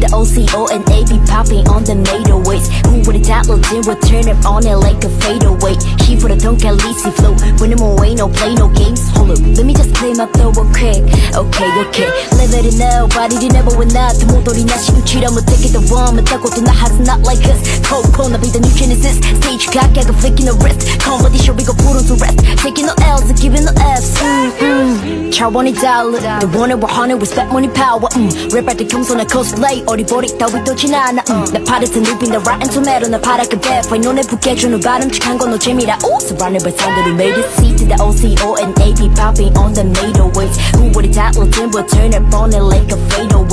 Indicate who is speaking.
Speaker 1: the OCO and they be popping on the NATO weights. Who would've thought Lil Jim would turn up on it like a fadeaway? She for the don't least he flow. When I'm away, no play, no games. Hold up, let me just clear my throw real quick. Okay, okay. Live it now, body did never win out. The more in that shit, cheat, I'ma take it the one, My tackle to the house, not like us. Cold, cold, I'll be the new genesis. Stage clock, I can flick in the wrist. Comedy show, we go. 차원이 달라 The one we're hunting respect money power mm. 랩할 때 겸손한 cosplay 어리버리 따위도 지나나 음. 내 파르트 눕힌 the rotten tomato 나 파랗게 대파 눈에 붓게 주는 바람직한 건너 재미라 오 surrounded by sound that made it C to the OCO and AP popping on the made ways Who would've thought we'll turn it on it like a fadeaway